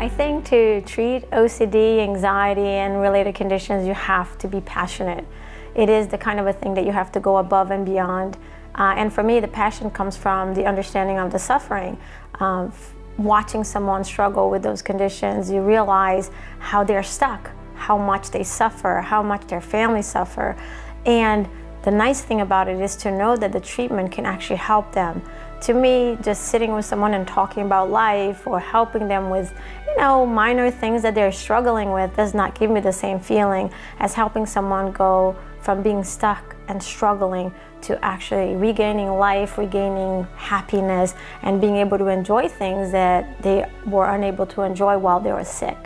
I think to treat OCD, anxiety, and related conditions, you have to be passionate. It is the kind of a thing that you have to go above and beyond. Uh, and for me, the passion comes from the understanding of the suffering. of watching someone struggle with those conditions, you realize how they're stuck, how much they suffer, how much their families suffer. And the nice thing about it is to know that the treatment can actually help them. To me, just sitting with someone and talking about life or helping them with, you know, minor things that they're struggling with does not give me the same feeling as helping someone go from being stuck and struggling to actually regaining life, regaining happiness, and being able to enjoy things that they were unable to enjoy while they were sick.